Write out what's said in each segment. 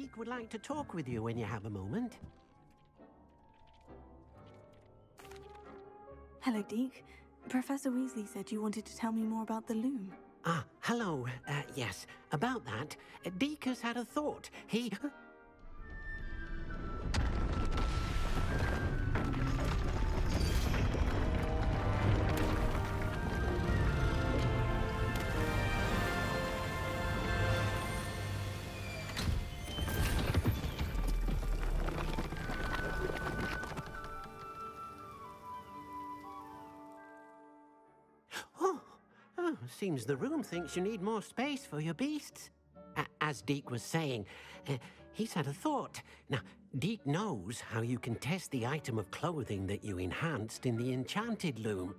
Deek would like to talk with you when you have a moment. Hello, Deek. Professor Weasley said you wanted to tell me more about the loom. Ah, hello. Uh, yes, about that, Deek has had a thought. He. Seems the room thinks you need more space for your beasts. A as Deek was saying, uh, he's had a thought. Now, Deek knows how you can test the item of clothing that you enhanced in the enchanted loom.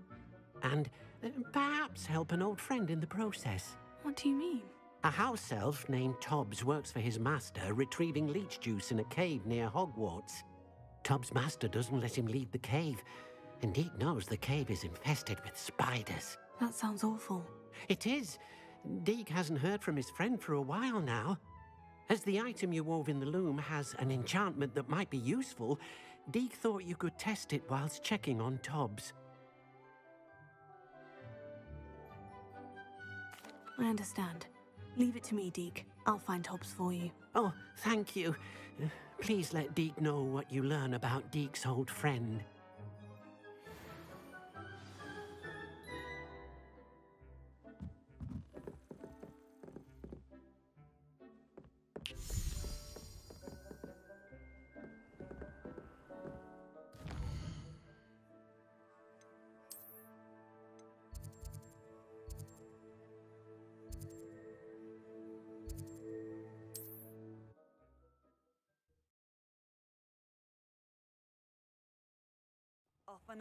And uh, perhaps help an old friend in the process. What do you mean? A house elf named Tobbs works for his master, retrieving leech juice in a cave near Hogwarts. Tobbs' master doesn't let him leave the cave, and Deek knows the cave is infested with spiders. That sounds awful. It is. Deek hasn't heard from his friend for a while now. As the item you wove in the loom has an enchantment that might be useful, Deek thought you could test it whilst checking on Tobbs. I understand. Leave it to me, Deek. I'll find Tobbs for you. Oh, thank you. Please let Deek know what you learn about Deek's old friend.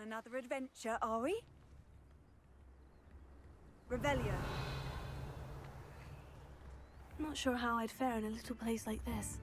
Another adventure, are we? Revelio. Not sure how I'd fare in a little place like this.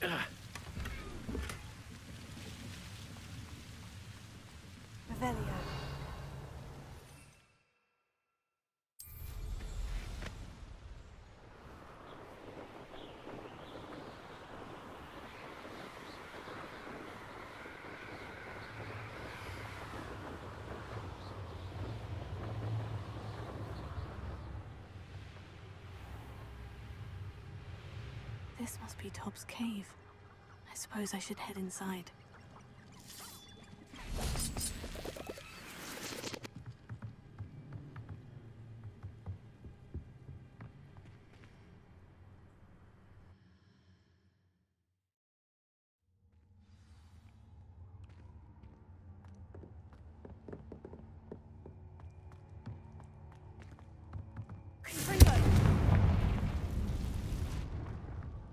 Revelio. This must be Tobbs' cave. I suppose I should head inside. Confringo.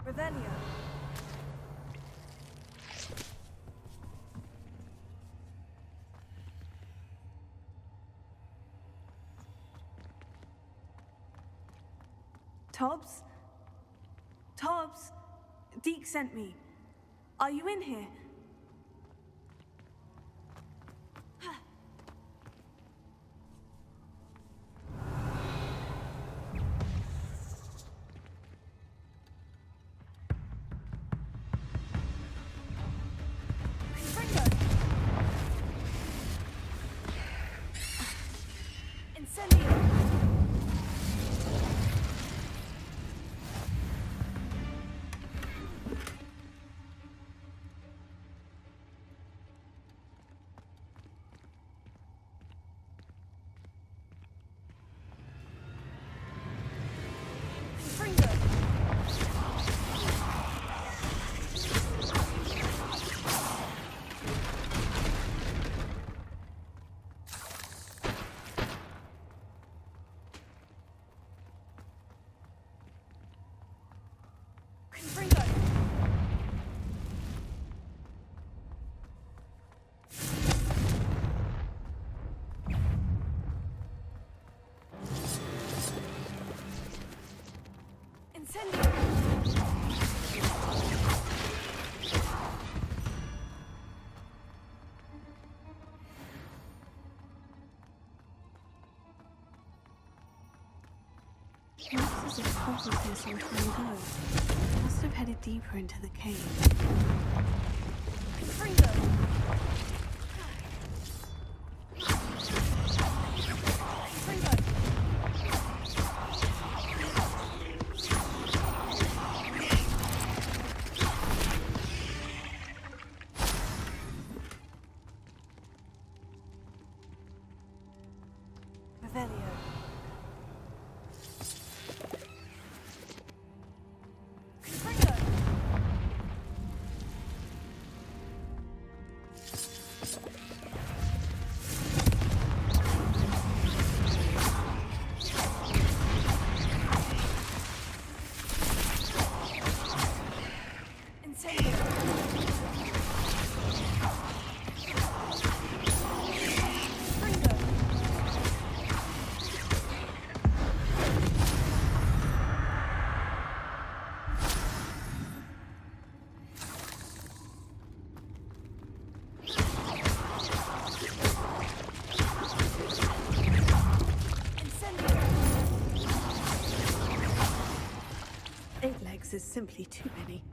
Revelio. Tobbs? Tobbs? Deek sent me. Are you in here? Looks as if Tobbs here some time ago. Must have headed deeper into the cave. Confringo! Simply too many.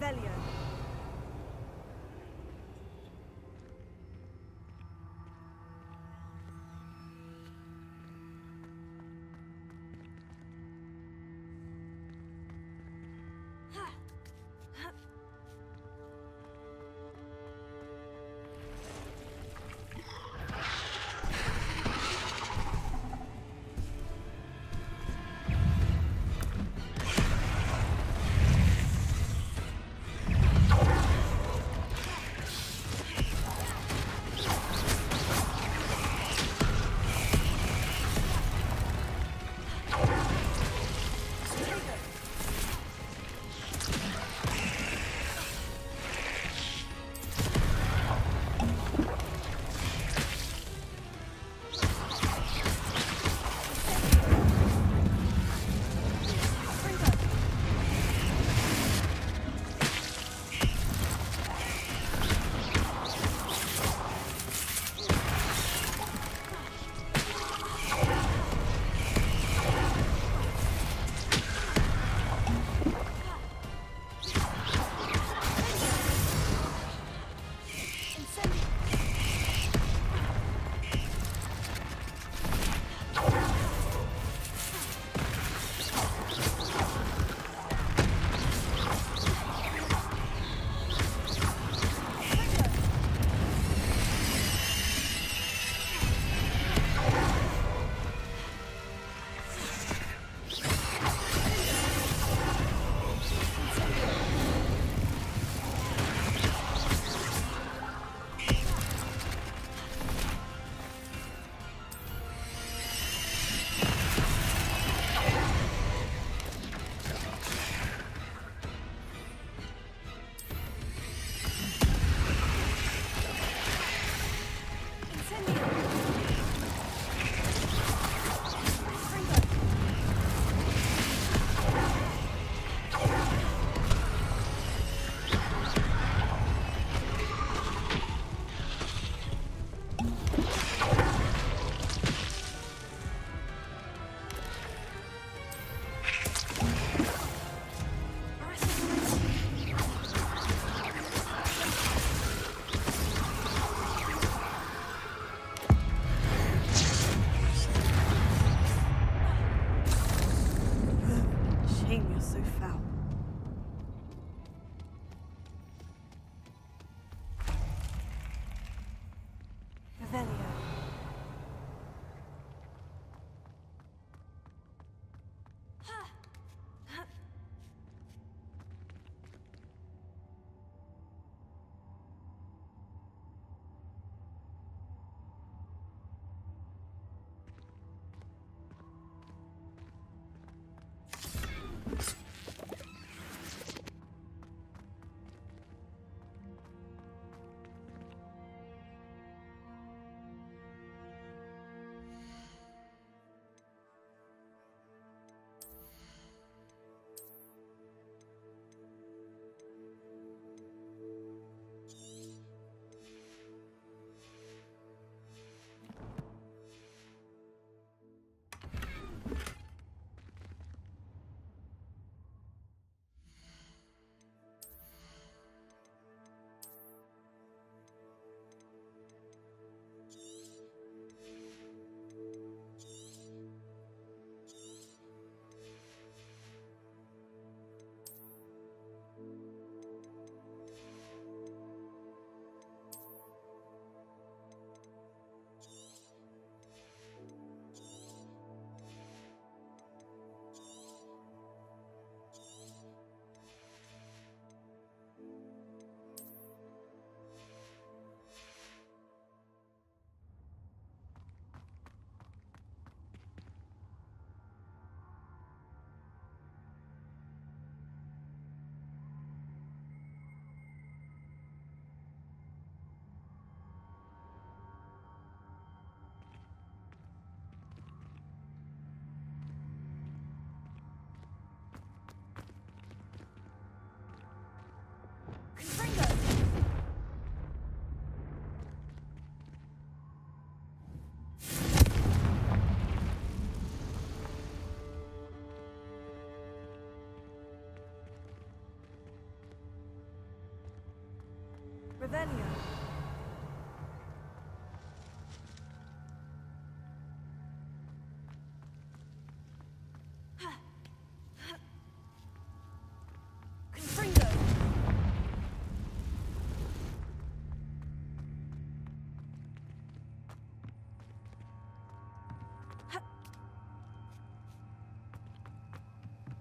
Revelio.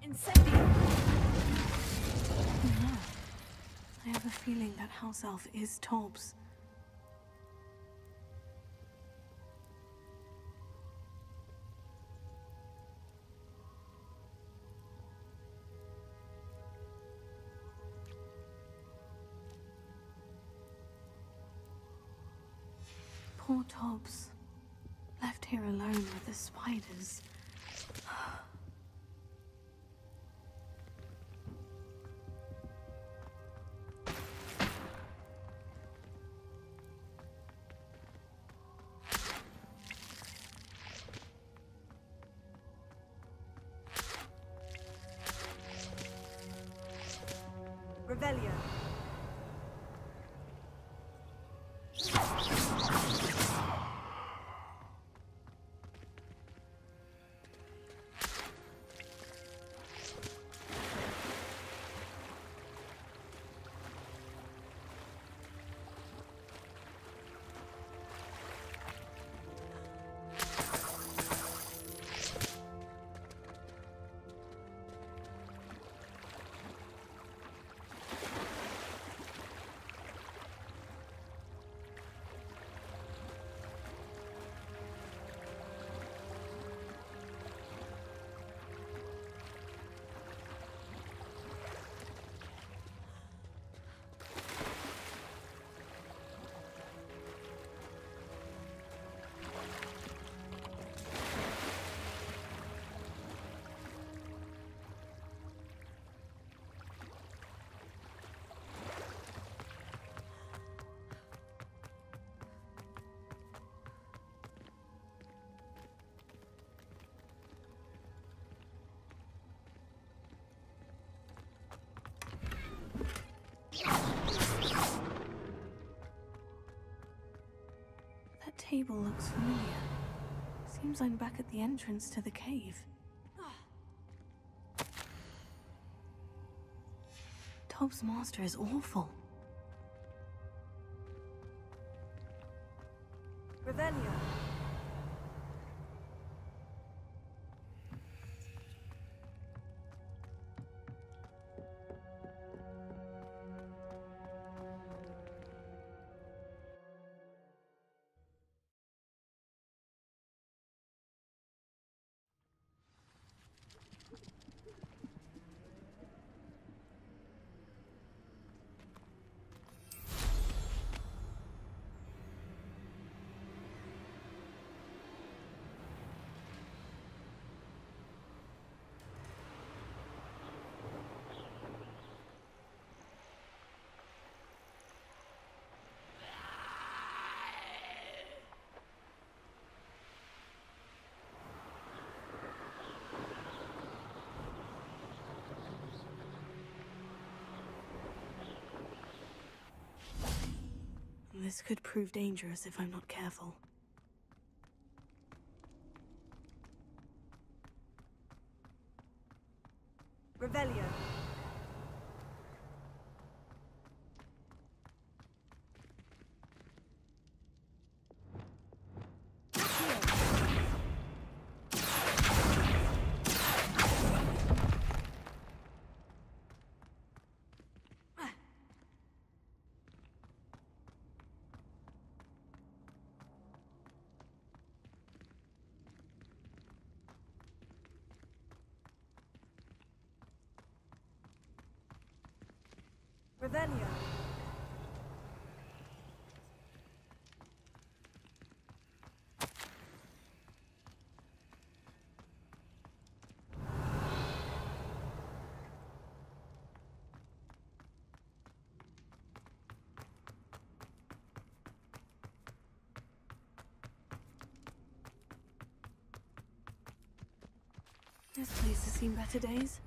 I have a feeling that house elf is Tobbs. Poor Tobbs. Left here alone with the spiders. Revelio. Table looks familiar. Seems I'm back at the entrance to the cave. Tobbs' master is awful. Could prove dangerous if I'm not careful. Revelio. This place has seen better days.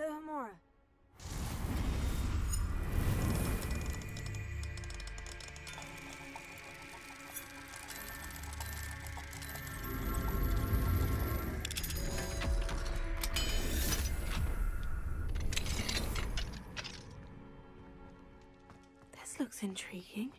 Alohomora. This looks intriguing.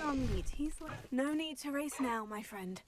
No, need. He's like... No need to race now, my friend.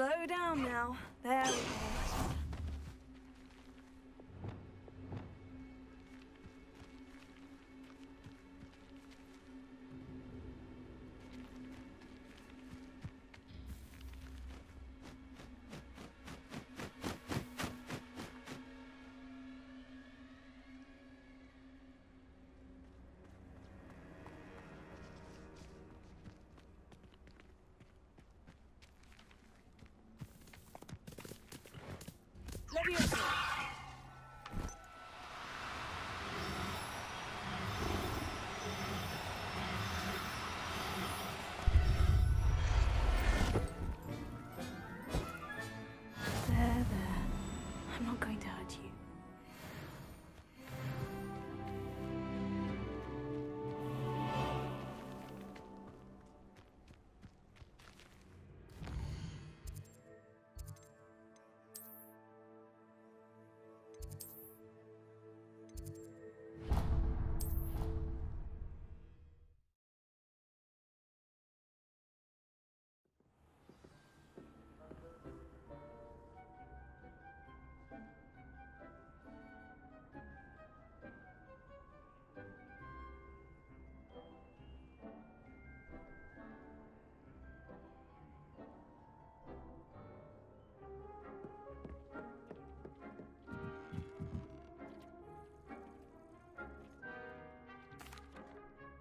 Slow down now. There we go. Leviosa.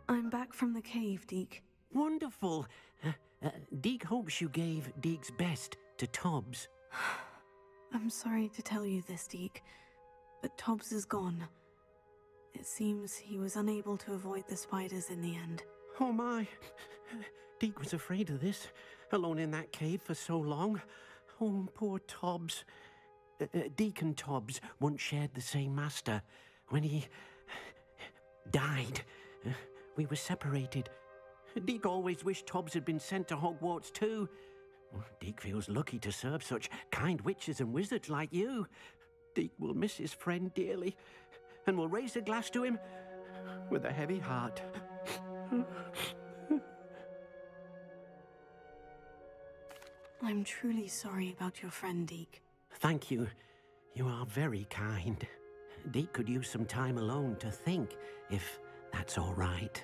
I'm back from the cave, Deke. Wonderful. Uh, uh, Deke hopes you gave Deke's best to Tobbs. I'm sorry to tell you this, Deke, but Tobbs is gone. It seems he was unable to avoid the spiders in the end. Oh my. Deke was afraid of this, alone in that cave for so long. Oh, poor Tobbs. Uh, uh, Deke and Tobbs once shared the same master. When he died, we were separated. Deke always wished Tobbs had been sent to Hogwarts too. Deke feels lucky to serve such kind witches and wizards like you. Deke will miss his friend dearly and will raise a glass to him with a heavy heart. I'm truly sorry about your friend, Deke. Thank you. You are very kind. Deke could use some time alone to think, if that's all right.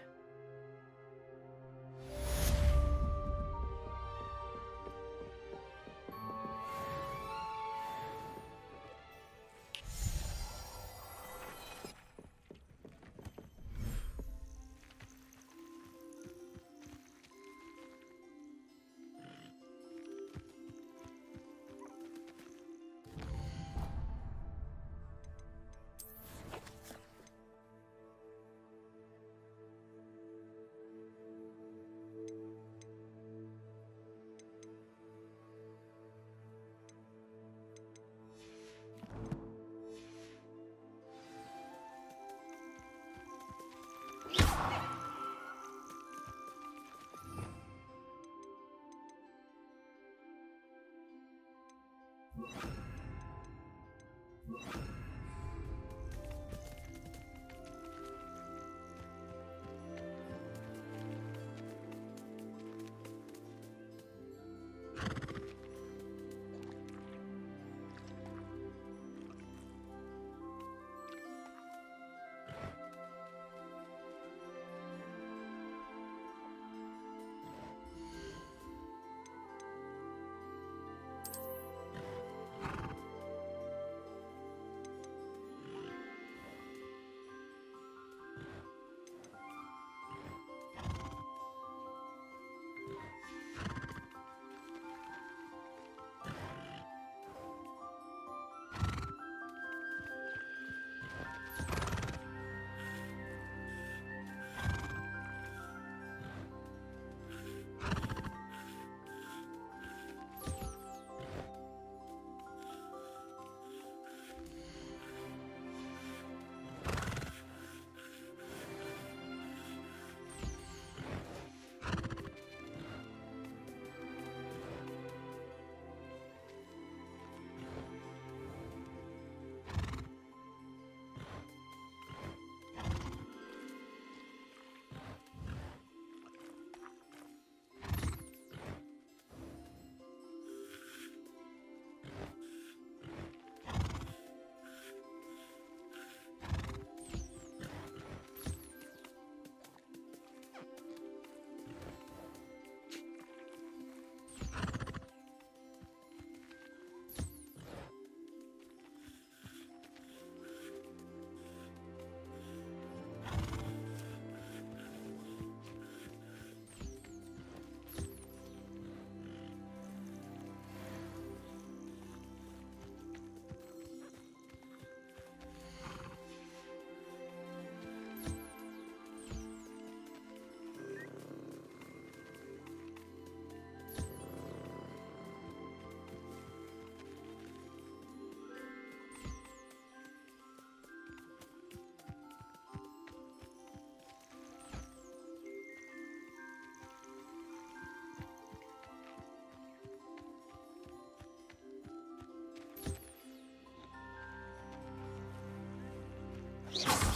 Yes.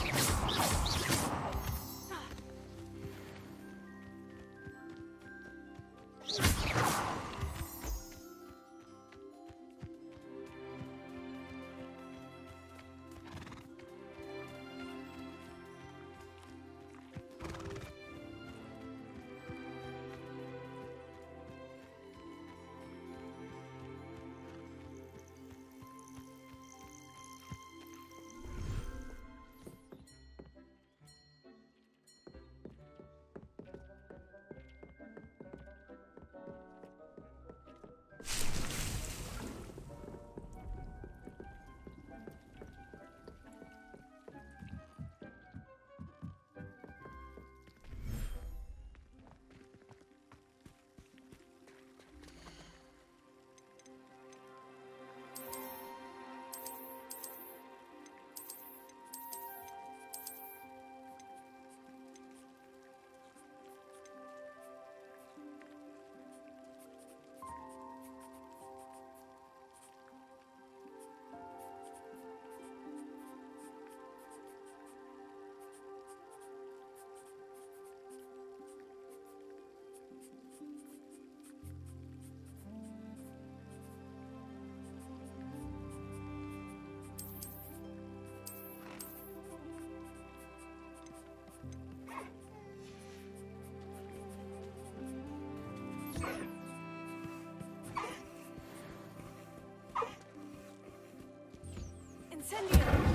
Incendio!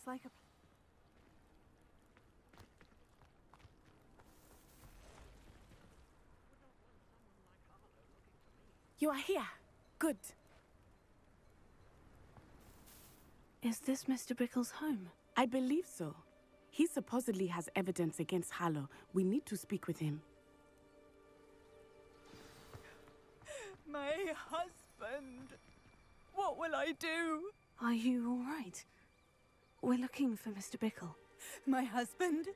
It's like a. You are here. Good. Is this Mr. Bickle's home? I believe so. He supposedly has evidence against Harlow. We need to speak with him. My husband. What will I do? Are you all right? We're looking for Mr. Bickle. My husband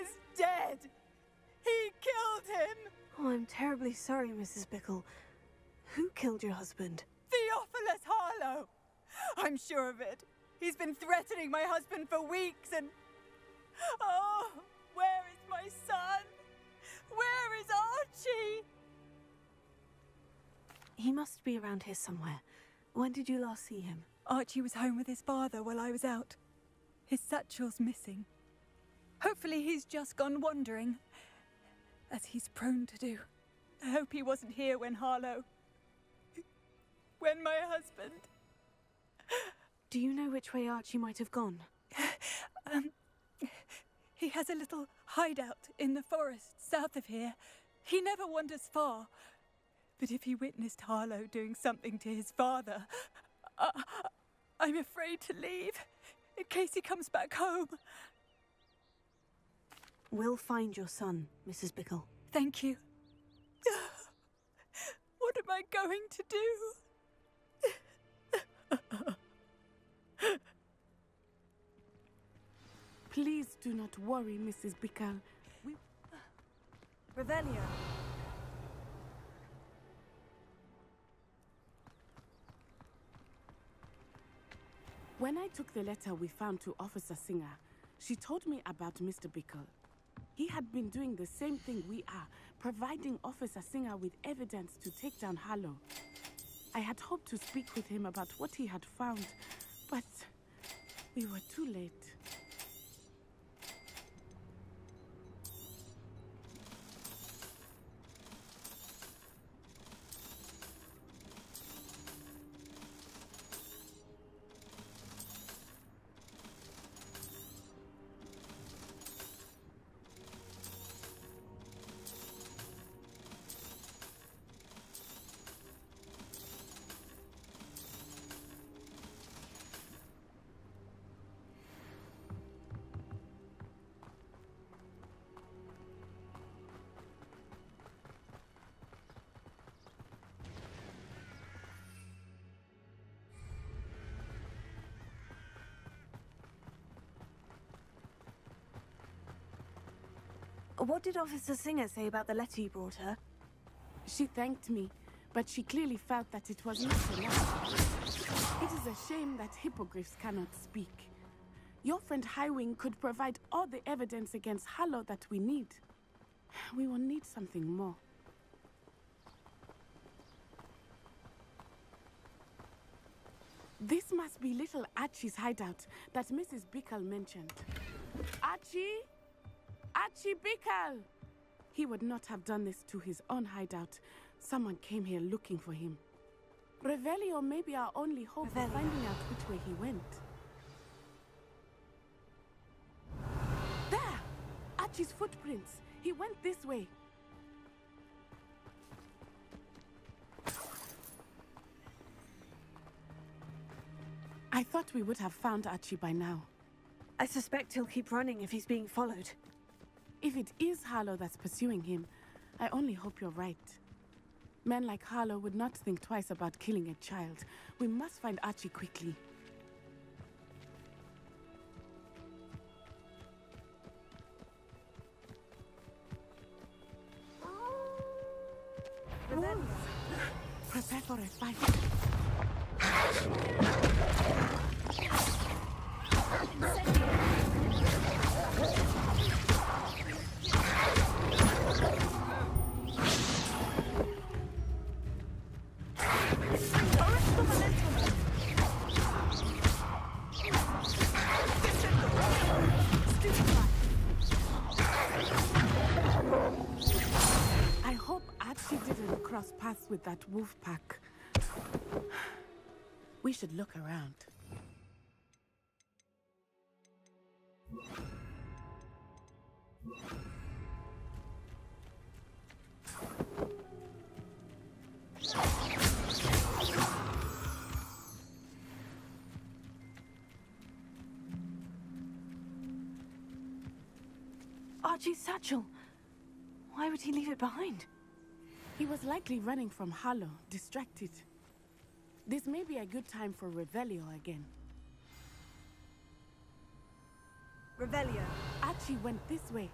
is dead. He killed him. Oh, I'm terribly sorry, Mrs. Bickle. Who killed your husband? Theophilus Harlow. I'm sure of it. He's been threatening my husband for weeks and. Oh, where is my son? Where is Archie? He must be around here somewhere. When did you last see him? Archie was home with his father while I was out. His satchel's missing. Hopefully, he's just gone wandering, as he's prone to do. I hope he wasn't here when Harlow. when my husband. Do you know which way Archie might have gone? Um, he has a little hideout in the forest south of here. He never wanders far. But if he witnessed Harlow doing something to his father, uh, I'm afraid to leave in case he comes back home. We'll find your son, Mrs. Bickle. Thank you. What am I going to do? Please do not worry, Mrs. Bickle. We... Revelio. When I took the letter we found to Officer Singer, she told me about Mr. Bickle. He had been doing the same thing we are, providing Officer Singer with evidence to take down Harlow. I had hoped to speak with him about what he had found, but we were too late. What did Officer Singer say about the letter you brought her? She thanked me, but she clearly felt that it was not enough. It is a shame that hippogriffs cannot speak. Your friend Highwing could provide all the evidence against Harlow that we need. We will need something more. This must be little Archie's hideout that Mrs. Bickle mentioned. Archie? Archie Bickle! He would not have done this to his own hideout. Someone came here looking for him. Revelio may be our only hope of finding out which way he went. There! Archie's footprints. He went this way. I thought we would have found Archie by now. I suspect he'll keep running if he's being followed. If it is Harlow that's pursuing him, I only hope you're right. Men like Harlow would not think twice about killing a child. We must find Archie quickly. Wolf pack. We should look around. Archie's satchel. Why would he leave it behind? He was likely running from Harlow, distracted. This may be a good time for Revelio again. Revelio. Archie went this way.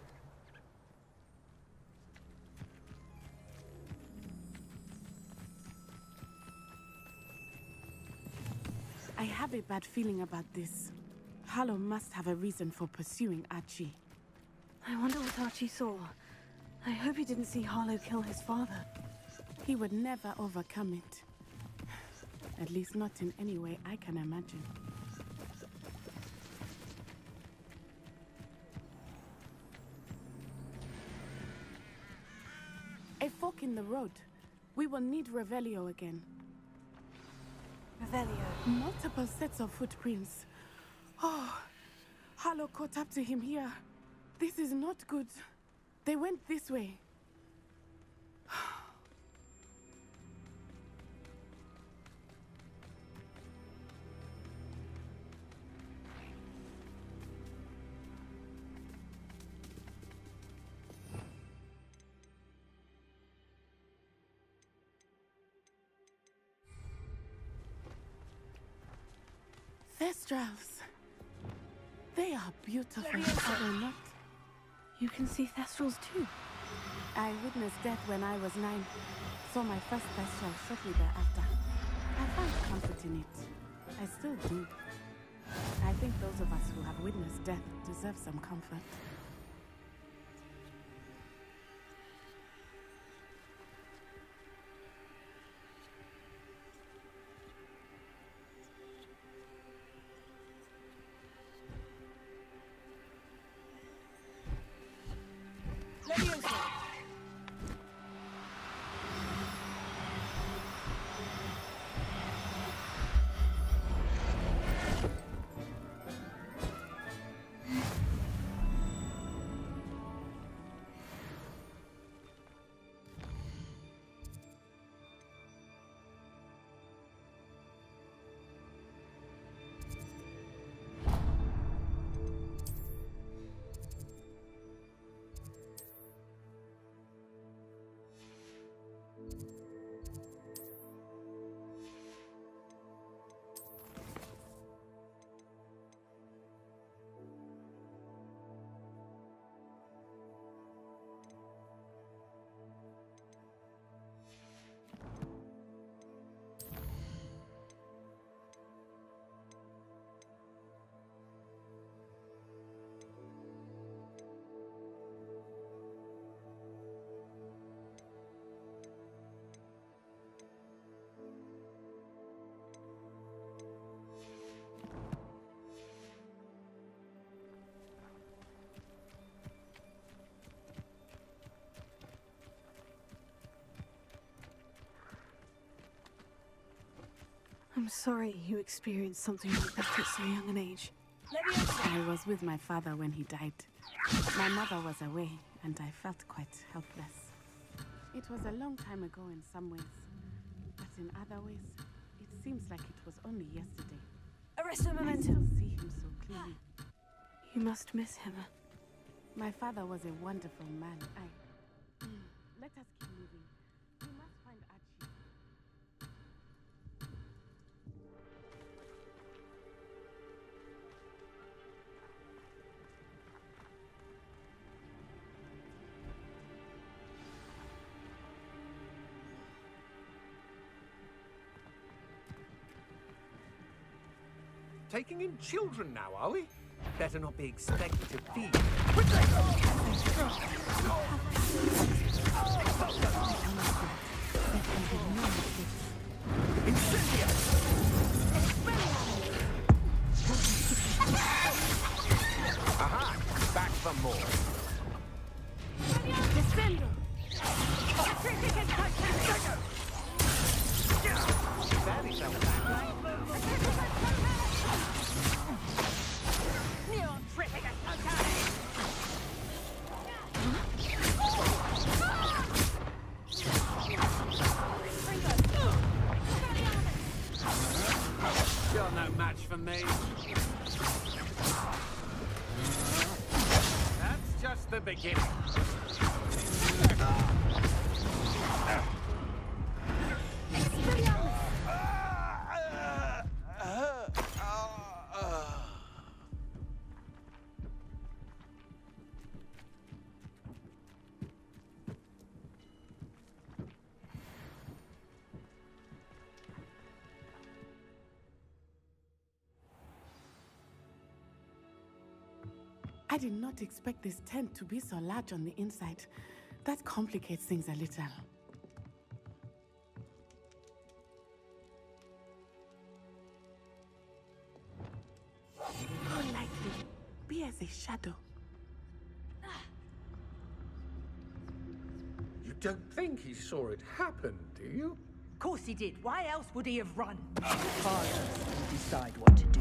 I have a bad feeling about this. Harlow must have a reason for pursuing Archie. I wonder what Archie saw. I hope he didn't see Harlow kill his father. He would never overcome it. At least not in any way I can imagine. A fork in the road. We will need Revelio again. Revelio. Multiple sets of footprints. Oh, Harlow caught up to him here. This is not good. They went this way. Thestrals. They are beautiful, are they not? You can see Thestrals too. I witnessed death when I was nine. Saw my first Thestral shortly thereafter. I found comfort in it. I still do. I think those of us who have witnessed death deserve some comfort. I'm sorry you experienced something like that at so young an age. I was with my father when he died. My mother was away, and I felt quite helpless. It was a long time ago in some ways, but in other ways, it seems like it was only yesterday. Arresto I still momentum. see him so clearly. You must miss him. My father was a wonderful man. I. Taking in children now, are we? Better not be expected to feed. Incendio! Aha! Back for more. Just I did not expect this tent to be so large on the inside. That complicates things a little. Go lightly. Be as a shadow. You don't think he saw it happen, do you? Of course he did. Why else would he have run? Fathers will decide what to do.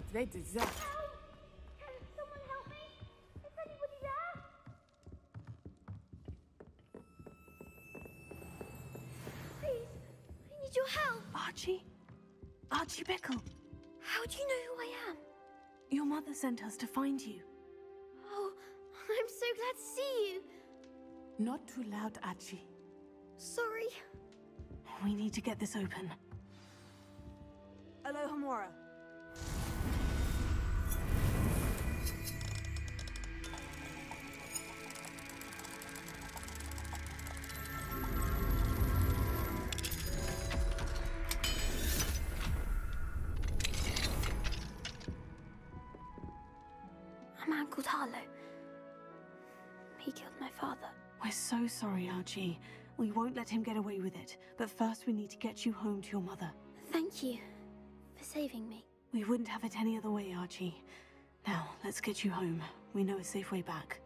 what they deserved. Can someone help me? Is anybody there? Please, I need your help. Archie? Archie Bickle, How do you know who I am? your mother sent us to find you. Oh, I'm so glad to see you. Not too loud, Archie. Sorry. We need to get this open. Alohomora. So sorry, Archie. We won't let him get away with it. But first, we need to get you home to your mother. Thank you for saving me. We wouldn't have it any other way, Archie. Now, let's get you home. We know a safe way back.